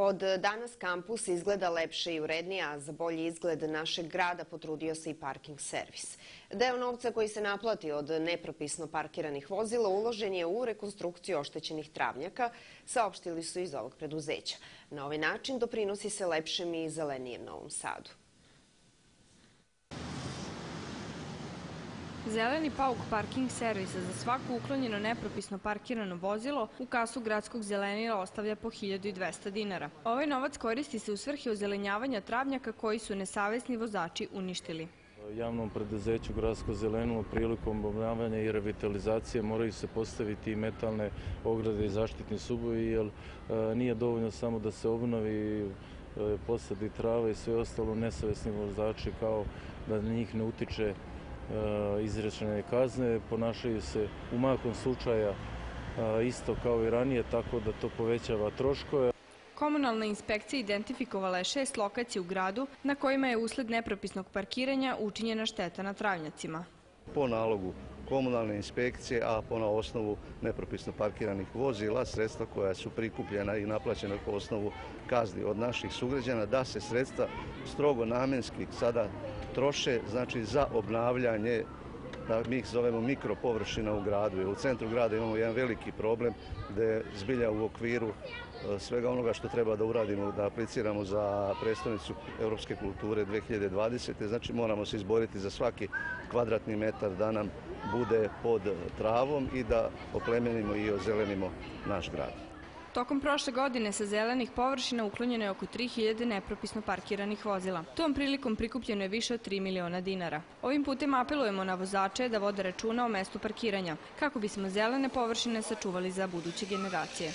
Od danas kampus izgleda lepše i urednije, a za bolji izgled našeg grada potrudio se i parking servis. Deo novca koji se naplati od nepropisno parkiranih vozila uložen je u rekonstrukciju oštećenih travnjaka, saopštili su iz ovog preduzeća. Na ovaj način doprinosi se lepšem i zelenijem Novom Sadu. Zeleni pauk parking servisa za svako uklonjeno nepropisno parkirano vozilo u kasu gradskog zelenila ostavlja po 1200 dinara. Ovaj novac koristi se u svrhe ozelenjavanja travnjaka koji su nesavesni vozači uništili. Javnom preduzeću Gradsko zeleno prilikom obnavljanja i revitalizacije moraju se postaviti i metalne ograde i zaštitni subovi, jer e, nije dovoljno samo da se obnovi e, posadi trava i sve ostalo nesavesni vozači kao da na njih ne utiče izrečene kazne, ponašaju se u mahom slučaja e, isto kao i ranije, tako da to povećava troškove. Komunalna inspekcija identifikovala je šest lokacija u gradu na kojima je usled nepropisnog parkiranja učinjena šteta na travnjacima. Po nalogu komunalne inspekcije, a po na osnovu nepropisno parkiranih vozila, sredstva koja su prikupljena i naplaćena po osnovu kazni od naših sugrađana, da se sredstva strogo namenski sada troše znači za obnavljanje da mi ih zovemo mikropovršina u gradu. U centru grada imamo jedan veliki problem gde zbilja u okviru e, svega onoga što treba da uradimo, da apliciramo za predstavnicu Evropske kulture 2020. Znači moramo se izboriti za svaki kvadratni metar da nam bude pod travom i da oplemenimo i ozelenimo naš grad. Tokom prošle godine sa zelenih površina uklonjeno je oko 3000 nepropisno parkiranih vozila. Tom prilikom prikupljeno je više od 3 miliona dinara. Ovim putem apelujemo na vozače da vode računa o mestu parkiranja, kako bismo zelene površine sačuvali za buduće generacije.